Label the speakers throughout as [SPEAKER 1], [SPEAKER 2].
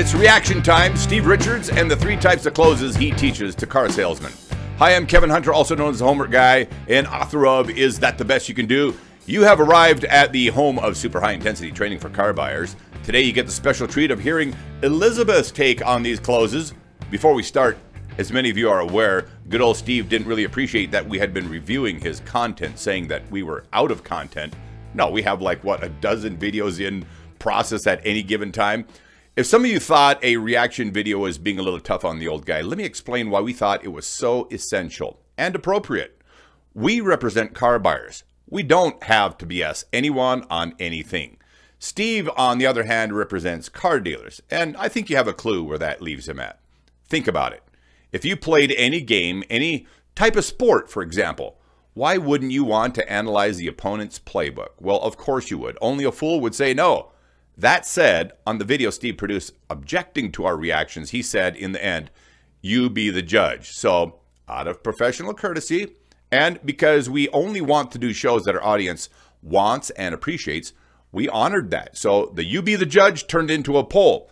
[SPEAKER 1] It's reaction time. Steve Richards and the three types of closes he teaches to car salesmen. Hi, I'm Kevin Hunter, also known as the Homework Guy, and author of Is That the Best You Can Do? You have arrived at the home of super high intensity training for car buyers. Today, you get the special treat of hearing Elizabeth's take on these closes. Before we start, as many of you are aware, good old Steve didn't really appreciate that we had been reviewing his content, saying that we were out of content. No, we have like, what, a dozen videos in process at any given time. If some of you thought a reaction video was being a little tough on the old guy, let me explain why we thought it was so essential and appropriate. We represent car buyers. We don't have to BS anyone on anything. Steve, on the other hand, represents car dealers, and I think you have a clue where that leaves him at. Think about it. If you played any game, any type of sport, for example, why wouldn't you want to analyze the opponent's playbook? Well, of course you would. Only a fool would say no. That said, on the video Steve produced objecting to our reactions, he said in the end, you be the judge. So, out of professional courtesy, and because we only want to do shows that our audience wants and appreciates, we honored that. So, the you be the judge turned into a poll.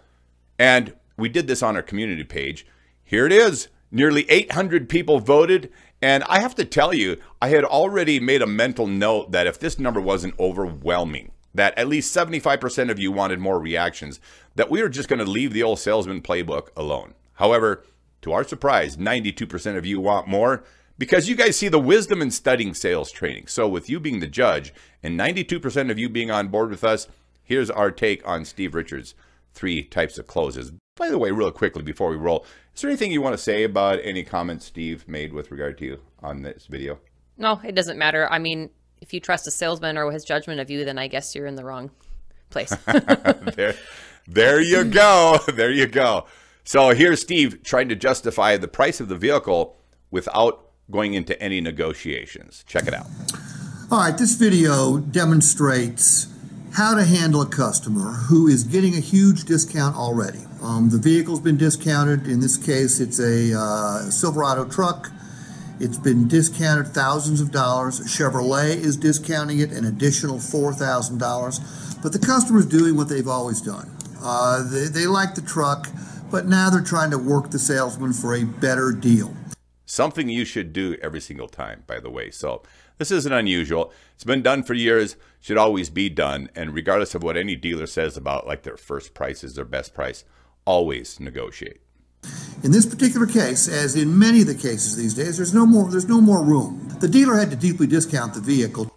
[SPEAKER 1] And we did this on our community page. Here it is. Nearly 800 people voted. And I have to tell you, I had already made a mental note that if this number wasn't overwhelming, that at least 75% of you wanted more reactions, that we were just going to leave the old salesman playbook alone. However, to our surprise, 92% of you want more because you guys see the wisdom in studying sales training. So, with you being the judge and 92% of you being on board with us, here's our take on Steve Richards' three types of closes. By the way, real quickly before we roll, is there anything you want to say about any comments Steve made with regard to you on this video?
[SPEAKER 2] No, it doesn't matter. I mean, if you trust a salesman or his judgment of you, then I guess you're in the wrong place.
[SPEAKER 1] there, there you go. There you go. So here's Steve trying to justify the price of the vehicle without going into any negotiations. Check it out.
[SPEAKER 3] All right, this video demonstrates how to handle a customer who is getting a huge discount already. Um, the vehicle's been discounted. In this case, it's a uh, Silverado truck it's been discounted thousands of dollars. Chevrolet is discounting it an additional $4,000. But the customer's doing what they've always done. Uh, they, they like the truck, but now they're trying to work the salesman for a better deal.
[SPEAKER 1] Something you should do every single time, by the way. So this isn't unusual. It's been done for years, should always be done. And regardless of what any dealer says about like their first prices, their best price, always negotiate.
[SPEAKER 3] In this particular case, as in many of the cases these days, there's no more there's no more room. The dealer had to deeply discount the vehicle.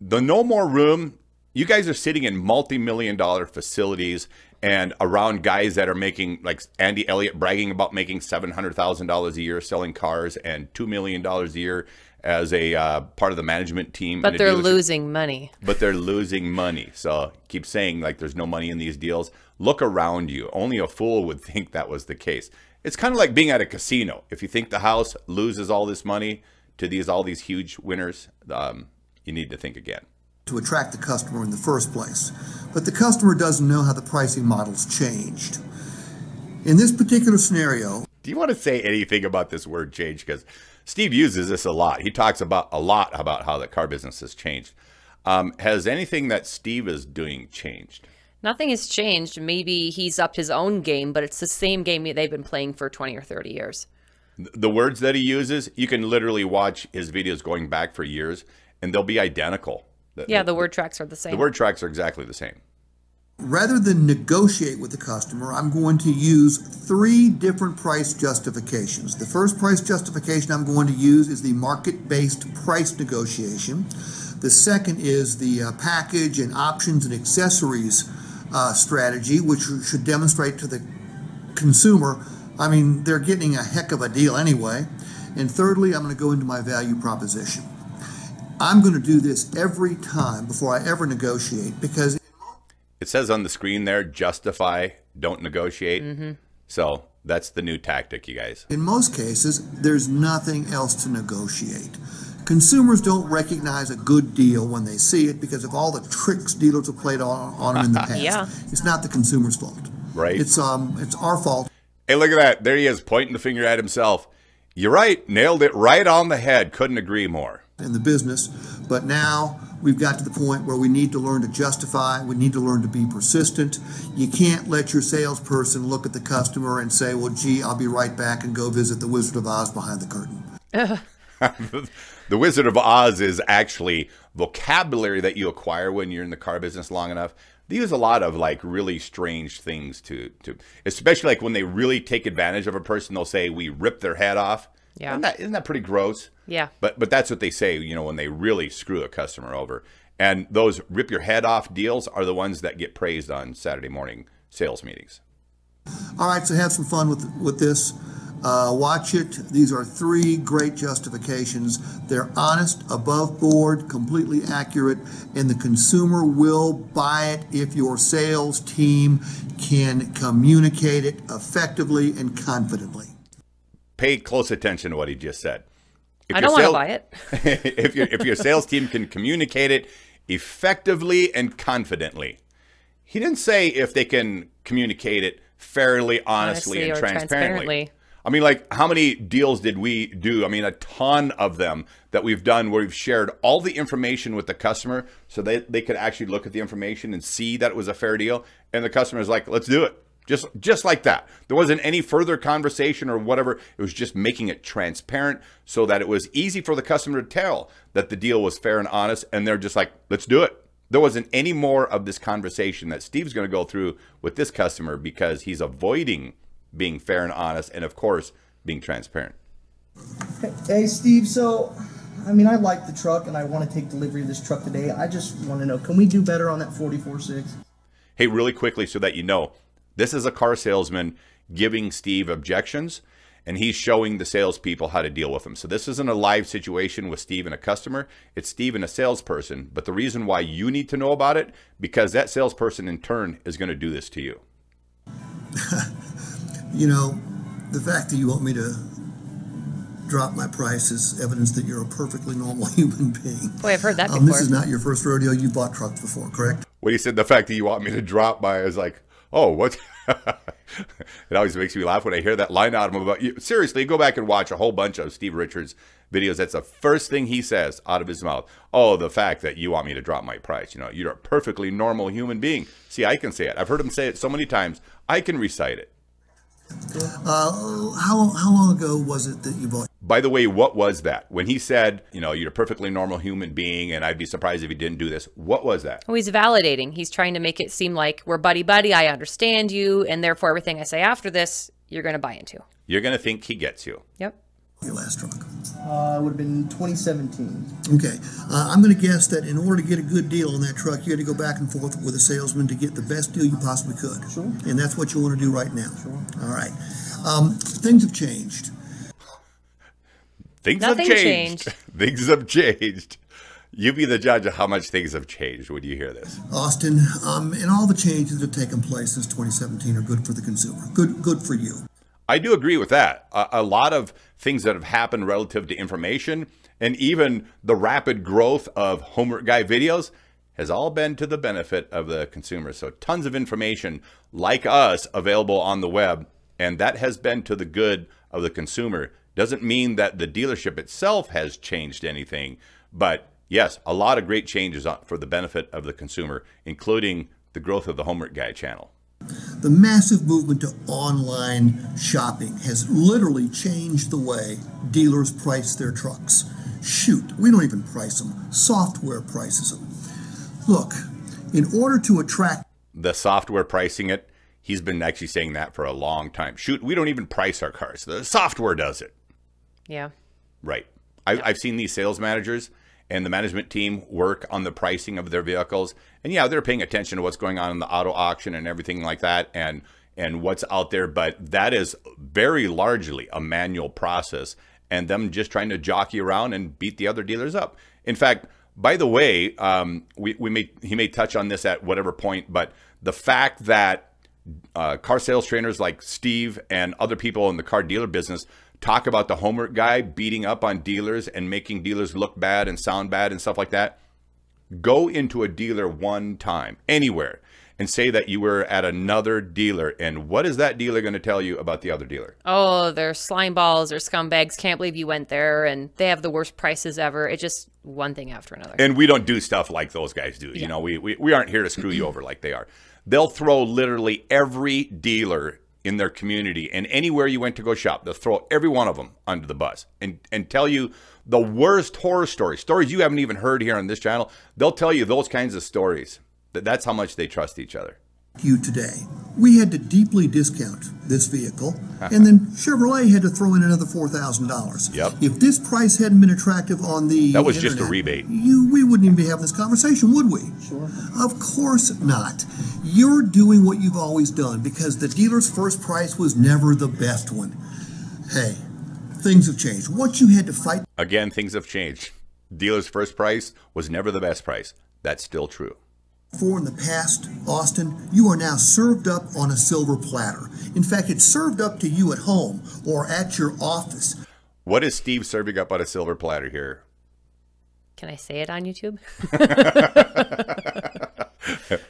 [SPEAKER 1] The no more room, you guys are sitting in multi-million dollar facilities and around guys that are making like Andy Elliott bragging about making $700,000 a year selling cars and $2 million a year as a uh, part of the management team.
[SPEAKER 2] But they're losing money.
[SPEAKER 1] But they're losing money. So keep saying like there's no money in these deals. Look around you. Only a fool would think that was the case. It's kind of like being at a casino. If you think the house loses all this money to these all these huge winners, um, you need to think again.
[SPEAKER 3] To attract the customer in the first place. But the customer doesn't know how the pricing model's changed. In this particular scenario,
[SPEAKER 1] do you want to say anything about this word change? Because Steve uses this a lot. He talks about a lot about how the car business has changed. Um, has anything that Steve is doing changed?
[SPEAKER 2] Nothing has changed. Maybe he's upped his own game, but it's the same game they've been playing for 20 or 30 years.
[SPEAKER 1] The words that he uses, you can literally watch his videos going back for years, and they'll be identical.
[SPEAKER 2] Yeah, the, the word tracks are the same.
[SPEAKER 1] The word tracks are exactly the same.
[SPEAKER 3] Rather than negotiate with the customer, I'm going to use three different price justifications. The first price justification I'm going to use is the market-based price negotiation. The second is the uh, package and options and accessories uh, strategy, which should demonstrate to the consumer, I mean, they're getting a heck of a deal anyway. And thirdly, I'm going to go into my value proposition. I'm going to do this every time before I ever negotiate because
[SPEAKER 1] it says on the screen there, justify, don't negotiate. Mm-hmm. So that's the new tactic, you guys.
[SPEAKER 3] In most cases, there's nothing else to negotiate. Consumers don't recognize a good deal when they see it because of all the tricks dealers have played on, on them in the past.
[SPEAKER 2] yeah.
[SPEAKER 3] It's not the consumer's fault.
[SPEAKER 1] Right.
[SPEAKER 3] It's um it's our fault.
[SPEAKER 1] Hey, look at that. There he is pointing the finger at himself. You're right. Nailed it right on the head. Couldn't agree more.
[SPEAKER 3] In the business, but now we've got to the point where we need to learn to justify, we need to learn to be persistent. You can't let your salesperson look at the customer and say, well, gee, I'll be right back and go visit the Wizard of Oz behind the curtain.
[SPEAKER 1] the Wizard of Oz is actually vocabulary that you acquire when you're in the car business long enough. They use a lot of like really strange things to to especially like when they really take advantage of a person, they'll say we rip their head off.
[SPEAKER 2] Yeah.
[SPEAKER 1] Isn't that, isn't that pretty gross?
[SPEAKER 2] Yeah.
[SPEAKER 1] But but that's what they say, you know, when they really screw a customer over. And those rip your head off deals are the ones that get praised on Saturday morning sales meetings.
[SPEAKER 3] All right, so have some fun with with this. Uh, watch it. These are three great justifications. They're honest, above board, completely accurate, and the consumer will buy it if your sales team can communicate it effectively and confidently.
[SPEAKER 1] Pay close attention to what he just said. If
[SPEAKER 2] I
[SPEAKER 1] your
[SPEAKER 2] don't want to buy it.
[SPEAKER 1] if your if your sales team can communicate it effectively and confidently. He didn't say if they can communicate it fairly, honestly,
[SPEAKER 2] Honestly
[SPEAKER 1] and transparently.
[SPEAKER 2] transparently.
[SPEAKER 1] I mean, like, how many deals did we do? I mean, a ton of them that we've done where we've shared all the information with the customer so they, they could actually look at the information and see that it was a fair deal. And the customer is like, let's do it. Just, just like that. There wasn't any further conversation or whatever. It was just making it transparent so that it was easy for the customer to tell that the deal was fair and honest. And they're just like, let's do it. There wasn't any more of this conversation that Steve's going to go through with this customer because he's avoiding being fair and honest, and of course, being transparent.
[SPEAKER 4] Hey, Steve. So, I mean, I like the truck and I want to take delivery of this truck today. I just want to know, can we do better on that 44.6?
[SPEAKER 1] Hey, really quickly, so that you know, this is a car salesman giving Steve objections, and he's showing the salespeople how to deal with them. So this isn't a live situation with Steve and a customer. It's Steve and a salesperson. But the reason why you need to know about it, because that salesperson in turn is going to do this to you.
[SPEAKER 3] You know, the fact that you want me to drop my price is evidence that you're a perfectly normal human being.
[SPEAKER 2] Boy, I've heard that
[SPEAKER 3] Um, this is not your first rodeo. You bought trucks before, correct?
[SPEAKER 1] when he said the fact that you want me to drop by is like, oh, what? it always makes me laugh when I hear that line out of him about you. Seriously, go back and watch a whole bunch of Steve Richards videos. That's the first thing he says out of his mouth. Oh, the fact that you want me to drop my price. You know, you're a perfectly normal human being. See, I can say it. I've heard him say it so many times. I can recite it.
[SPEAKER 3] Uh, how, how long ago was it that you bought?
[SPEAKER 1] By the way, what was that? When he said, you know, you're a perfectly normal human being, and I'd be surprised if he didn't do this. What was that?
[SPEAKER 2] Oh, he's validating. He's trying to make it seem like we're buddy buddy. I understand you, and therefore everything I say after this, you're going to buy into.
[SPEAKER 1] You're going to think he gets you.
[SPEAKER 2] Yep.
[SPEAKER 3] Your last truck.
[SPEAKER 4] Uh, it would have been 2017.
[SPEAKER 3] Okay, uh, I'm going to guess that in order to get a good deal on that truck, you had to go back and forth with a salesman to get the best deal you possibly could.
[SPEAKER 4] Sure.
[SPEAKER 3] And that's what you want to do right now.
[SPEAKER 4] Sure.
[SPEAKER 3] All right. Um, things have changed.
[SPEAKER 1] Things
[SPEAKER 2] Nothing
[SPEAKER 1] have changed.
[SPEAKER 2] changed.
[SPEAKER 1] things have changed. You be the judge of how much things have changed when you hear this.
[SPEAKER 3] Austin, um, and all the changes that have taken place since 2017 are good for the consumer. Good, good for you.
[SPEAKER 1] I do agree with that. A, a lot of things that have happened relative to information and even the rapid growth of homework guy videos has all been to the benefit of the consumer. So tons of information like us available on the web, and that has been to the good of the consumer. Doesn't mean that the dealership itself has changed anything, but yes, a lot of great changes for the benefit of the consumer, including the growth of the homework guy channel.
[SPEAKER 3] The massive movement to online shopping has literally changed the way dealers price their trucks. Shoot, we don't even price them. Software prices them. Look, in order to attract
[SPEAKER 1] the software pricing it. He's been actually saying that for a long time. Shoot, we don't even price our cars. The software does it.
[SPEAKER 2] Yeah.
[SPEAKER 1] Right. I, I've seen these sales managers and the management team work on the pricing of their vehicles. And yeah, they're paying attention to what's going on in the auto auction and everything like that and and what's out there, but that is very largely a manual process and them just trying to jockey around and beat the other dealers up. In fact, by the way, um, we, we may he may touch on this at whatever point, but the fact that uh, car sales trainers like Steve and other people in the car dealer business talk about the homework guy beating up on dealers and making dealers look bad and sound bad and stuff like that. Go into a dealer one time, anywhere, and say that you were at another dealer. And what is that dealer going to tell you about the other dealer?
[SPEAKER 2] Oh, they're slime balls or scumbags. Can't believe you went there and they have the worst prices ever. It's just one thing after another.
[SPEAKER 1] And we don't do stuff like those guys do. You know, we, we, we aren't here to screw you over like they are. They'll throw literally every dealer in their community and anywhere you went to go shop, they'll throw every one of them under the bus and, and tell you the worst horror stories, stories you haven't even heard here on this channel. They'll tell you those kinds of stories. That's how much they trust each other.
[SPEAKER 3] You today. We had to deeply discount this vehicle, and uh-huh. then Chevrolet had to throw in another four thousand dollars.
[SPEAKER 1] Yep.
[SPEAKER 3] If this price hadn't been attractive on the
[SPEAKER 1] That was just a rebate.
[SPEAKER 3] You, we wouldn't even be having this conversation, would we?
[SPEAKER 4] Sure.
[SPEAKER 3] Of course not. You're doing what you've always done because the dealer's first price was never the best one. Hey, things have changed. What you had to fight
[SPEAKER 1] Again, things have changed. Dealer's first price was never the best price. That's still true.
[SPEAKER 3] For in the past, Austin, you are now served up on a silver platter. In fact, it's served up to you at home or at your office.
[SPEAKER 1] What is Steve serving up on a silver platter here?
[SPEAKER 2] Can I say it on YouTube?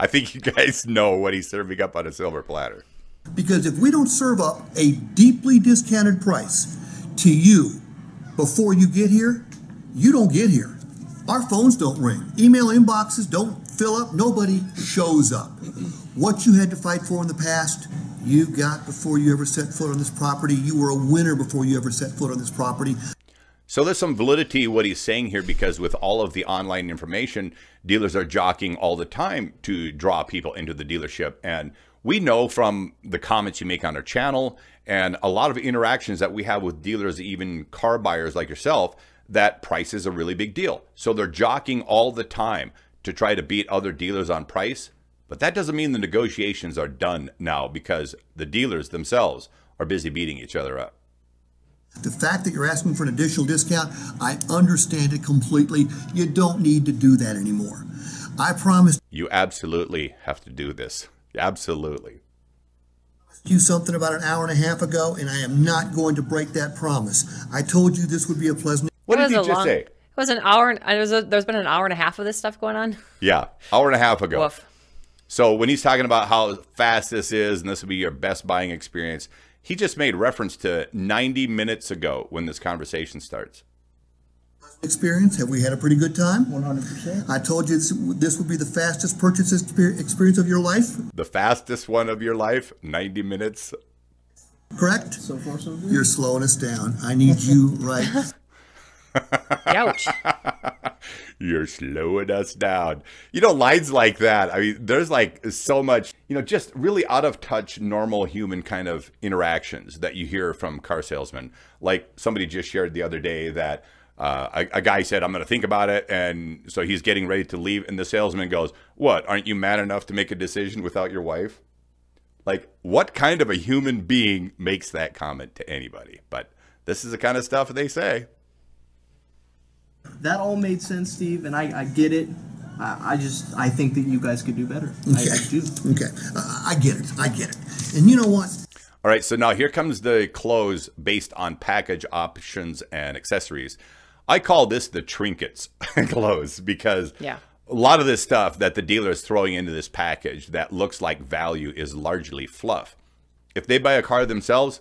[SPEAKER 1] I think you guys know what he's serving up on a silver platter.
[SPEAKER 3] Because if we don't serve up a deeply discounted price to you before you get here, you don't get here. Our phones don't ring. Email inboxes don't fill up. Nobody shows up. What you had to fight for in the past, you got before you ever set foot on this property. You were a winner before you ever set foot on this property.
[SPEAKER 1] So there's some validity what he's saying here because with all of the online information, dealers are jockeying all the time to draw people into the dealership. And we know from the comments you make on our channel and a lot of interactions that we have with dealers, even car buyers like yourself, that price is a really big deal. So they're jockeying all the time to try to beat other dealers on price. But that doesn't mean the negotiations are done now because the dealers themselves are busy beating each other up.
[SPEAKER 3] The fact that you're asking for an additional discount, I understand it completely. You don't need to do that anymore. I promised
[SPEAKER 1] You absolutely have to do this. Absolutely.
[SPEAKER 3] you something about an hour and a half ago, and I am not going to break that promise. I told you this would be a pleasant.
[SPEAKER 1] What
[SPEAKER 2] It
[SPEAKER 1] did he
[SPEAKER 2] was
[SPEAKER 1] just
[SPEAKER 2] long-
[SPEAKER 1] say?
[SPEAKER 2] It was an hour. and- It was a, there's been an hour and a half of this stuff going on.
[SPEAKER 1] Yeah, hour and a half ago.
[SPEAKER 2] Woof.
[SPEAKER 1] So when he's talking about how fast this is and this will be your best buying experience, he just made reference to 90 minutes ago when this conversation starts.
[SPEAKER 3] experience. Have we had a pretty good time?
[SPEAKER 4] 100%.
[SPEAKER 3] I told you this, this would be the fastest purchase experience of your life,
[SPEAKER 1] The fastest one of your life, 90 minutes.
[SPEAKER 3] correct?
[SPEAKER 4] So far, so good.
[SPEAKER 3] You're slowing us down. I need you right.
[SPEAKER 2] Ouch.
[SPEAKER 1] You're slowing us down. You know, lines like that. I mean, there's like so much, you know, just really out of touch, normal human kind of interactions that you hear from car salesmen. Like somebody just shared the other day that uh, a, a guy said, I'm going to think about it. And so he's getting ready to leave. And the salesman goes, What? Aren't you mad enough to make a decision without your wife? Like, what kind of a human being makes that comment to anybody? But this is the kind of stuff they say.
[SPEAKER 4] That all made sense, Steve, and I, I get it. I, I just I think that you guys could do better. I, I do.
[SPEAKER 3] Okay. Uh, I get it. I get it. And you know what?
[SPEAKER 1] All right, so now here comes the close based on package options and accessories. I call this the trinkets close because
[SPEAKER 2] Yeah.
[SPEAKER 1] a lot of this stuff that the dealer is throwing into this package that looks like value is largely fluff. If they buy a car themselves,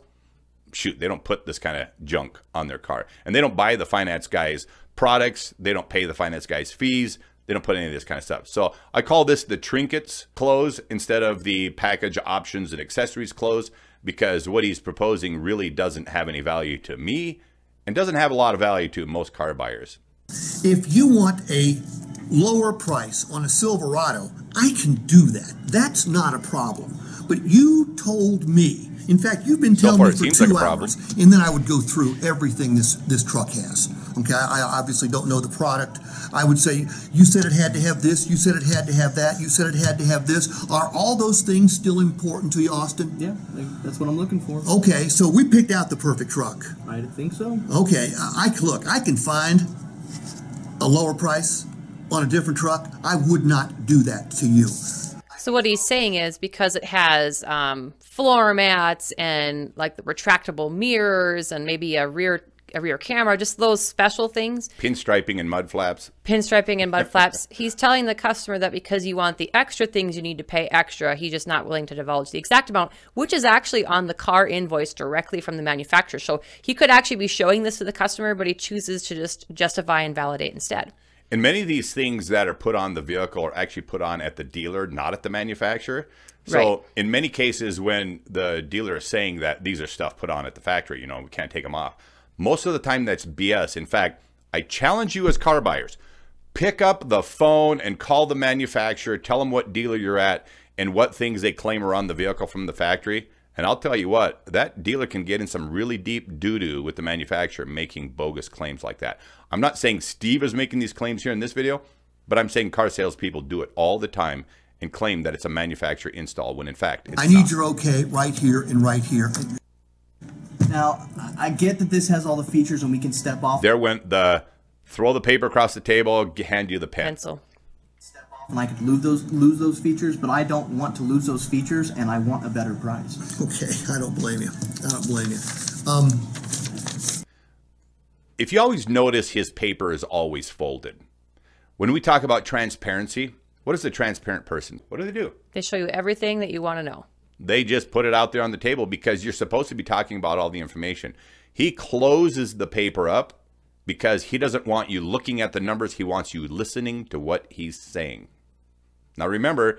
[SPEAKER 1] shoot, they don't put this kind of junk on their car. And they don't buy the finance guy's products, they don't pay the finance guy's fees, they don't put any of this kind of stuff. So I call this the trinkets close instead of the package options and accessories close because what he's proposing really doesn't have any value to me and doesn't have a lot of value to most car buyers.
[SPEAKER 3] If you want a lower price on a Silverado, I can do that. That's not a problem. But you told me, in fact, you've been
[SPEAKER 1] So
[SPEAKER 3] telling
[SPEAKER 1] far,
[SPEAKER 3] me for two
[SPEAKER 1] like
[SPEAKER 3] hours, and then I would go through everything this this truck has. Okay, I obviously don't know the product. I would say you said it had to have this. You said it had to have that. You said it had to have this. Are all those things still important to you, Austin?
[SPEAKER 4] Yeah, that's what I'm looking for.
[SPEAKER 3] Okay, so we picked out the perfect truck.
[SPEAKER 4] I think so.
[SPEAKER 3] Okay, I I- look. I can find a lower price on a different truck. I would not do that to you.
[SPEAKER 2] So what he's saying is because it has um, floor mats and like the retractable mirrors and maybe a rear a rear camera, just those special things,
[SPEAKER 1] Pinstriping and mud flaps.
[SPEAKER 2] pinstriping and mud flaps. He's telling the customer that because you want the extra things, you need to pay extra. He's just not willing to divulge the exact amount, which is actually on the car invoice directly from the manufacturer. So he could actually be showing this to the customer, but he chooses to just justify and validate instead.
[SPEAKER 1] And many of these things that are put on the vehicle are actually put on at the dealer, not at the manufacturer. So
[SPEAKER 2] Right.
[SPEAKER 1] in many cases, when the dealer is saying that these are stuff put on at the factory, you know, we can't take them off. Most of the time, that's BS. In fact, I challenge you as car buyers, pick up the phone and call the manufacturer, tell them what dealer you're at and what things they claim are on the vehicle from the factory. And I'll tell you what, that dealer can get in some really deep doo doo with the manufacturer making bogus claims like that. I'm not saying Steve is making these claims here in this video, but I'm saying car salespeople do it all the time and claim that it's a manufacturer install when in fact it's
[SPEAKER 3] I need
[SPEAKER 1] not.
[SPEAKER 3] your okay right here and right here.
[SPEAKER 4] Now, I- I get that this has all the features and we can step off
[SPEAKER 1] There went the throw the paper across the table, hand you the pen.
[SPEAKER 2] Pencil.
[SPEAKER 4] and I could lose those lose those features, but I don't want to lose those features and I want a better price.
[SPEAKER 3] Okay, I don't blame you. I don't blame you. Um,
[SPEAKER 1] if you always notice his paper is always folded. When we talk about transparency, what is a transparent person? What do they do?
[SPEAKER 2] They show you everything that you want to know.
[SPEAKER 1] They just put it out there on the table because you're supposed to be talking about all the information. He closes the paper up because he doesn't want you looking at the numbers. He wants you listening to what he's saying. Now, remember,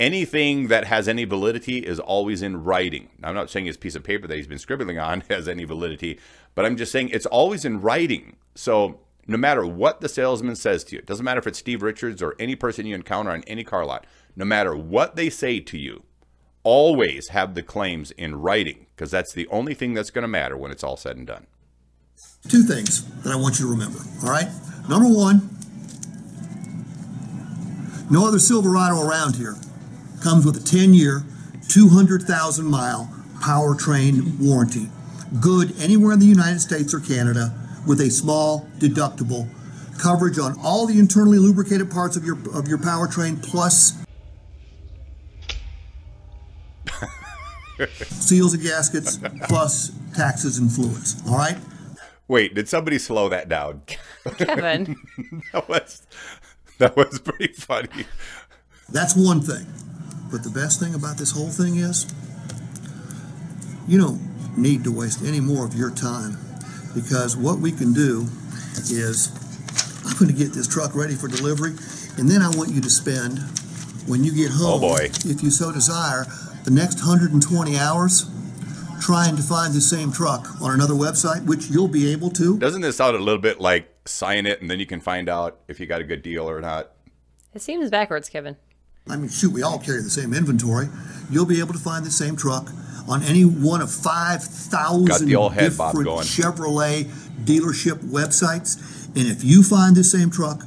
[SPEAKER 1] anything that has any validity is always in writing. Now, I'm not saying his piece of paper that he's been scribbling on has any validity, but I'm just saying it's always in writing. So, no matter what the salesman says to you, it doesn't matter if it's Steve Richards or any person you encounter on any car lot, no matter what they say to you, always have the claims in writing because that's the only thing that's going to matter when it's all said and done.
[SPEAKER 3] two things that I want you to remember. All right. Number one, no other Silverado around here comes with a 10 year, 200,000 mile powertrain warranty. Good anywhere in the United States or Canada with a small deductible. Coverage on all the internally lubricated parts of your of your powertrain plus seals and gaskets plus taxes and fluids. All right?
[SPEAKER 1] Wait, did somebody slow that down?
[SPEAKER 2] Kevin,
[SPEAKER 1] that was that was pretty funny.
[SPEAKER 3] That's one thing. But the best thing about this whole thing is you don't need to waste any more of your time because what we can do is I'm going to get this truck ready for delivery and then I want you to spend when you get oh, home
[SPEAKER 1] Oh, boy.
[SPEAKER 3] if you so desire the next 120 hours trying to find the same truck on another website which you'll be able to
[SPEAKER 1] Doesn't this sound a little bit like sign it and then you can find out if you got a good deal or not?
[SPEAKER 2] it seems backwards, Kevin.
[SPEAKER 3] I mean, shoot, we all carry the same inventory. You'll be able to find the same truck on any one of 5,000
[SPEAKER 1] Got the old head
[SPEAKER 3] different
[SPEAKER 1] going.
[SPEAKER 3] Chevrolet dealership websites. And if you find the same truck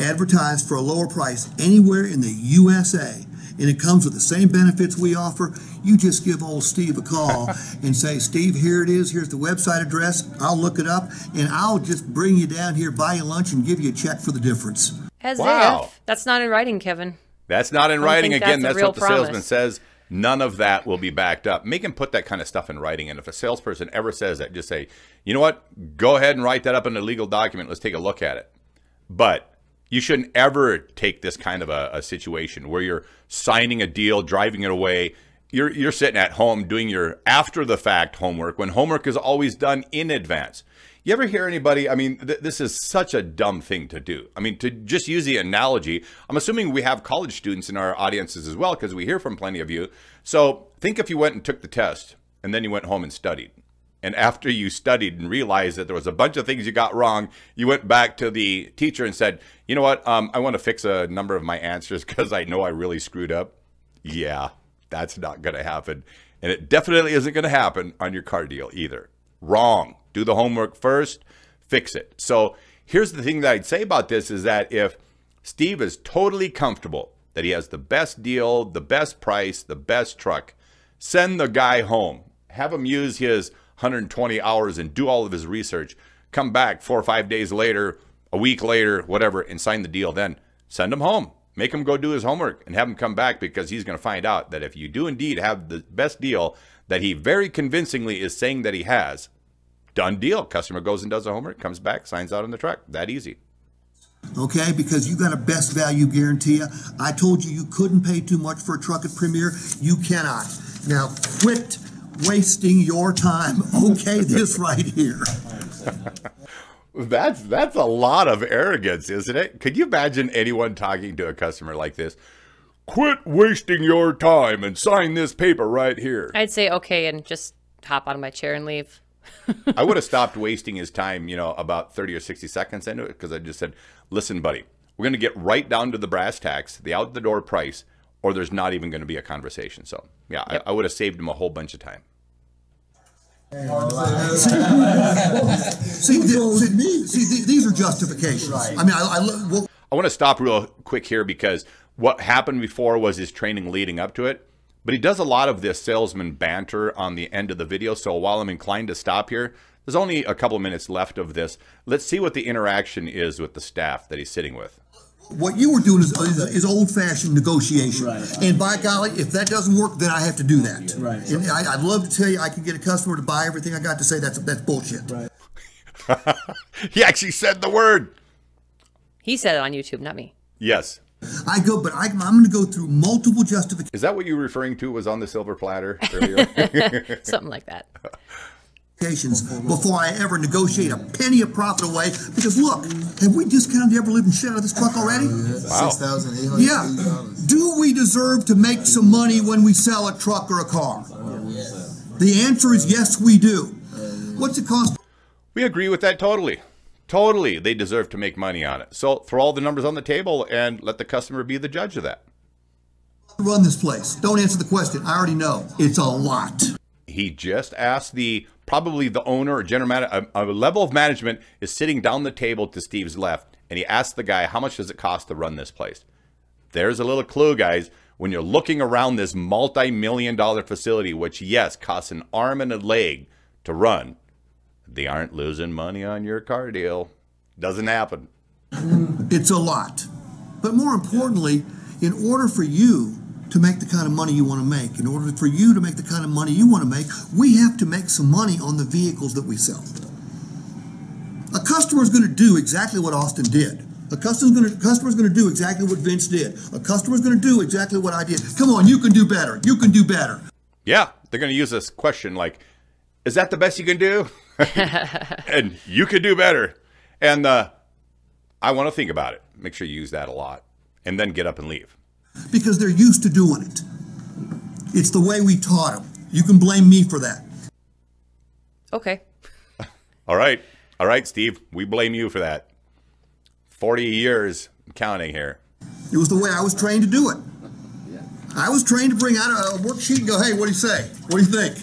[SPEAKER 3] advertised for a lower price anywhere in the USA, and it comes with the same benefits we offer, you just give old Steve a call and say, Steve, here it is. Here's the website address. I'll look it up, and I'll just bring you down here, buy you lunch, and give you a check for the difference.
[SPEAKER 2] As
[SPEAKER 1] Wow.
[SPEAKER 2] if that's not in writing, Kevin.
[SPEAKER 1] That's not in writing.
[SPEAKER 2] think
[SPEAKER 1] Again,
[SPEAKER 2] that's
[SPEAKER 1] that's, what the salesman says. None of that will be backed up. Make him put that kind of stuff in writing. And if a salesperson ever says that, just say, you know what? Go ahead and write that up in a legal document. Let's take a look at it. But you shouldn't ever take this kind of a, a situation where you're signing a deal, driving it away. You're, you're sitting at home doing your after the fact homework when homework is always done in advance. You ever hear anybody? I mean, th- this is such a dumb thing to do. I mean, to just use the analogy, I'm assuming we have college students in our audiences as well because we hear from plenty of you. So think if you went and took the test and then you went home and studied. And after you studied and realized that there was a bunch of things you got wrong, you went back to the teacher and said, "You know what? Um, I want to fix a number of my answers because I know I really screwed up." Yeah, that's not going to happen, and it definitely isn't going to happen on your car deal either. Wrong. Do the homework first, fix it. So here's the thing that I'd say about this is that if Steve is totally comfortable that he has the best deal, the best price, the best truck, send the guy home. Have him use his 120 hours and do all of his research. Come back four or five days later, a week later, whatever, and sign the deal. Then send him home. Make him go do his homework and have him come back because he's going to find out that if you do indeed have the best deal that he very convincingly is saying that he has, Done deal. Customer goes and does the homework, comes back, signs out on the truck. That easy.
[SPEAKER 3] Okay, because you got a best value guarantee. I told you you couldn't pay too much for a truck at Premier. You cannot. Now quit wasting your time. Okay, this right here.
[SPEAKER 1] That's that's a lot of arrogance, isn't it? Could you imagine anyone talking to a customer like this? Quit wasting your time and sign this paper right here.
[SPEAKER 2] I'd say okay and just hop out of my chair and leave.
[SPEAKER 1] I would have stopped wasting his time, you know, about 30 or 60 seconds into it because I just said, listen, buddy, we're going to get right down to the brass tacks, the out the door price, or there's not even going to be a conversation. So, yeah,
[SPEAKER 2] Yep.
[SPEAKER 1] I, I would have saved him a whole bunch of time.
[SPEAKER 3] See, th- see, see, th- these are justifications. I mean, I, I well,
[SPEAKER 1] I want to stop real quick here because what happened before was his training leading up to it. But he does a lot of this salesman banter on the end of the video. So while I'm inclined to stop here, there's only a couple of minutes left of this. Let's see what the interaction is with the staff that he's sitting with.
[SPEAKER 3] What you were doing is, is, is old-fashioned negotiation.
[SPEAKER 4] Right.
[SPEAKER 3] And by golly, if that doesn't work, then I have to do that.
[SPEAKER 4] Right.
[SPEAKER 3] And I, I'd love to tell you I can get a customer to buy everything I got to say. That's that's bullshit.
[SPEAKER 4] Right.
[SPEAKER 1] He actually said the word.
[SPEAKER 2] He said it on YouTube, not me.
[SPEAKER 1] Yes.
[SPEAKER 3] I go, but I, I'm going to go through multiple justifications.
[SPEAKER 1] Is that what you were referring to was on the silver platter earlier?
[SPEAKER 2] Something like that.
[SPEAKER 3] before I ever negotiate a penny of profit away. Because look, have we discounted every living shit out of this truck already?
[SPEAKER 1] Wow.
[SPEAKER 5] Six thousand eight hundred
[SPEAKER 3] Yeah. Do we deserve to make some money when we sell a truck or a car? The answer is yes, we do. What's it cost
[SPEAKER 1] we agree with that totally. Totally. They deserve to make money on it. So throw all the numbers on the table and let the customer be the judge of that.
[SPEAKER 3] run this place? Don't answer the question. I already know. It's a lot.
[SPEAKER 1] He just asked the probably the owner or general manager, a, a level of management is sitting down the table to Steve's left, and he asked the guy, "How much does it cost to run this place?" There's a little clue, guys. When you're looking around this multi-million dollar facility, which yes costs an arm and a leg to run, they aren't losing money on your car deal. Doesn't happen.
[SPEAKER 3] It's a lot. But more importantly, in order for you to make the kind of money you want to make, in order for you to make the kind of money you want to make, we have to make some money on the vehicles that we sell. A customer is going to do exactly what Austin did. A customer's going to customer's going to do exactly what Vince did. A customer's going to do exactly what I did. Come on, you can do better. You can do better.
[SPEAKER 1] Yeah, they're going to use this question like, "Is that the best you can do?" and you could do better. And uh, I want to think about it. Make sure you use that a lot, and then get up and leave.
[SPEAKER 3] Because they're used to doing it. It's the way we taught them. You can blame me for that.
[SPEAKER 2] Okay.
[SPEAKER 1] All right, all right, Steve. We blame you for that. Forty years counting here.
[SPEAKER 3] It was the way I was trained to do it. I was trained to bring out a, a worksheet and go, hey, what do you say? What do you think?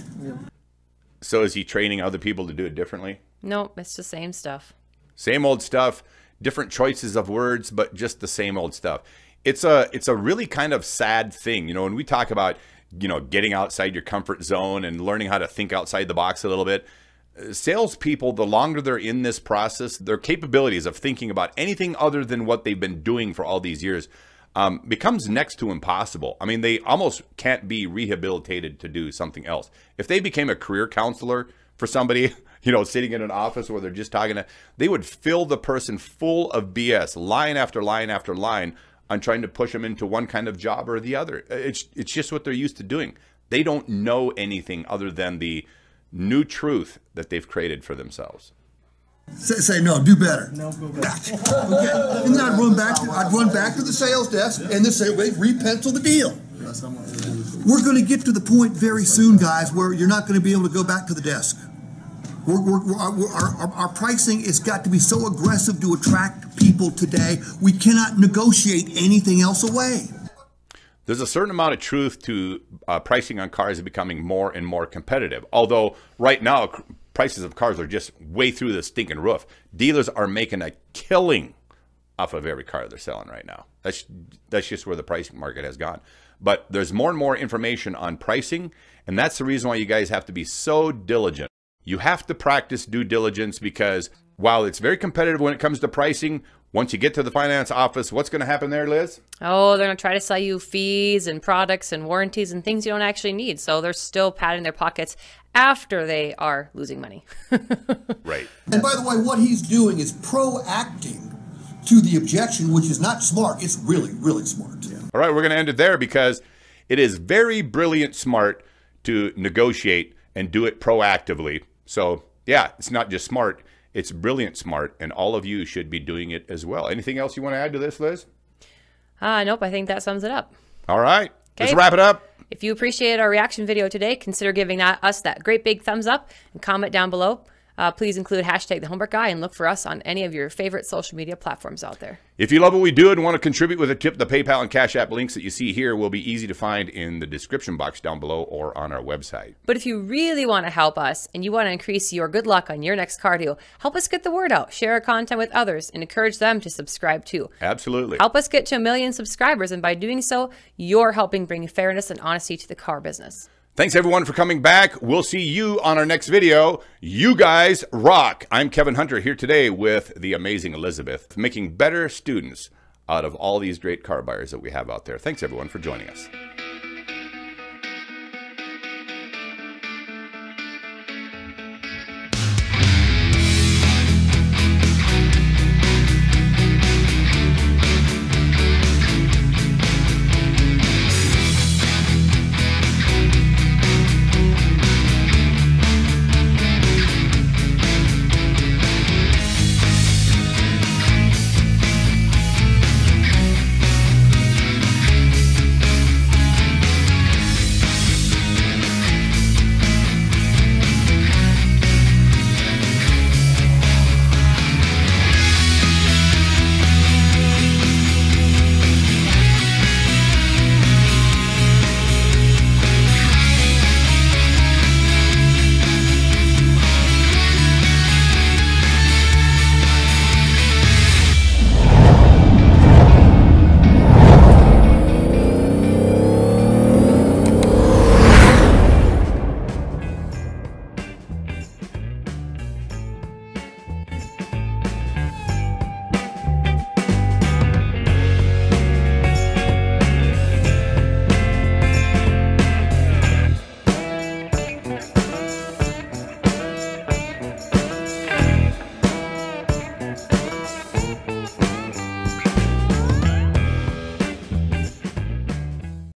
[SPEAKER 1] So is he training other people to do it differently?
[SPEAKER 2] Nope, it's the same stuff.
[SPEAKER 1] Same old stuff, different choices of words, but just the same old stuff. It's a it's a really kind of sad thing, you know. When we talk about you know getting outside your comfort zone and learning how to think outside the box a little bit, uh, salespeople, the longer they're in this process, their capabilities of thinking about anything other than what they've been doing for all these years um, becomes next to impossible. I mean, they almost can't be rehabilitated to do something else. If they became a career counselor for somebody, you know, sitting in an office where they're just talking to, they would fill the person full of BS, line after line after line, on trying to push them into one kind of job or the other. Uh, it's it's just what they're used to doing. They don't know anything other than the new truth that they've created for themselves.
[SPEAKER 3] Say, say no, do better.
[SPEAKER 4] No, go back.
[SPEAKER 3] Okay. And then I'd run back. To, I'd run back to the sales desk and then say, wait, repencil the deal.
[SPEAKER 5] That's how much it is.
[SPEAKER 3] We're going to get to the point very soon, guys, where you're not going to be able to go back to the desk. We're, we're, we're, our, our, pricing has got to be so aggressive to attract people today. We cannot negotiate anything else away.
[SPEAKER 1] There's a certain amount of truth to uh, pricing on cars becoming more and more competitive. Although right now prices of cars are just way through the stinking roof. Dealers are making a killing off of every car they're selling right now. That's that's just where the pricing market has gone. But there's more and more information on pricing, and that's the reason why you guys have to be so diligent. You have to practice due diligence because while it's very competitive when it comes to pricing, once you get to the finance office, what's going to happen there, Liz?
[SPEAKER 2] Oh, they're going to try to sell you fees and products and warranties and things you don't actually need. So they're still padding their pockets after they are losing money.
[SPEAKER 1] Right.
[SPEAKER 3] And by the way, what he's doing is proacting to the objection, which is not smart. It's really, really smart.
[SPEAKER 1] All right, we're going to end it there because it is very brilliant smart to negotiate and do it proactively. So, yeah, it's not just smart, it's brilliant smart, and all of you should be doing it as well. Anything else you want to add to this, Liz?
[SPEAKER 2] Ah, nope, I think that sums it up.
[SPEAKER 1] All right, let's wrap it up.
[SPEAKER 2] If you appreciated our reaction video today, consider giving that, us that great big thumbs up and comment down below. Uh, please include hashtag the homework guy and look for us on any of your favorite social media platforms out there.
[SPEAKER 1] If you love what we do and want to contribute with a tip, the PayPal and Cash App links that you see here will be easy to find in the description box down below or on our website.
[SPEAKER 2] But if you really want to help us and you want to increase your good luck on your next car deal, help us get the word out, share our content with others, and encourage them to subscribe too.
[SPEAKER 1] Absolutely.
[SPEAKER 2] Help us get to a million subscribers, and by doing so, you're helping bring fairness and honesty to the car business.
[SPEAKER 1] Thanks everyone for coming back. We'll see you on our next video. You guys rock. I'm Kevin Hunter here today with the amazing Elizabeth, making better students out of all these great car buyers that we have out there. Thanks everyone for joining us.